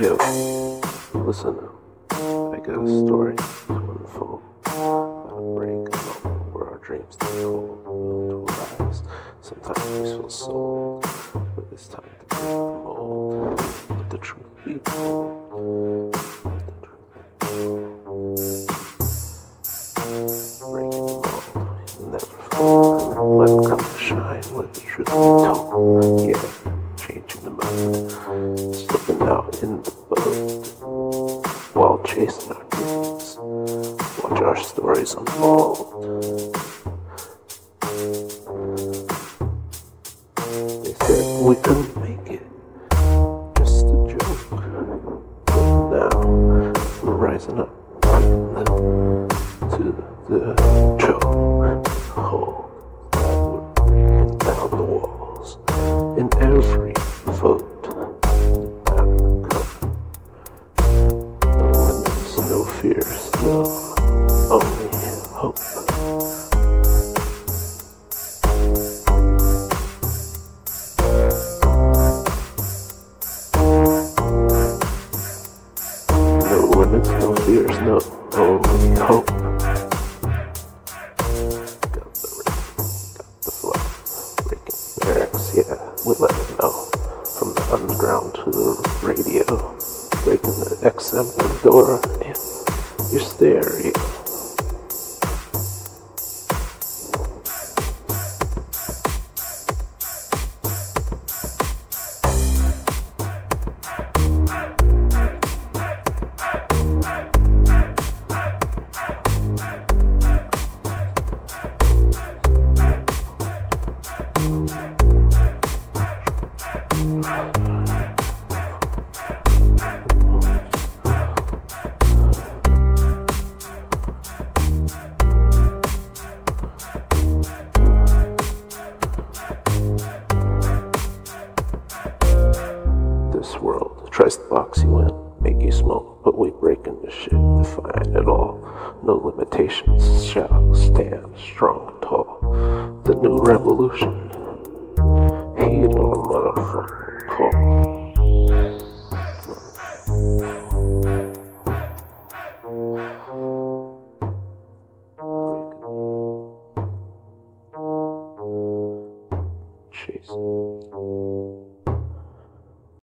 Yo, listen up. I got a story to unfold. About a break moment where our dreams take hold, arise. Sometimes we feel so old, but it's time to break the mold. Let the truth be told. Slipping out in the boat while chasing our dreams. Watch our stories unfold. They said we couldn't make it, just a joke. But now we're rising up, to the choke. Hold no hope. Got the rhythm, got the flow, breaking barracks, yeah, we let it know. From the underground to the radio, breaking the XM Pandora and your stereo. World tries to box you in, make you smoke, but we break into shit, define it all. No limitations, shall stand strong and tall. The new revolution, heed on a motherfucking call. Chasing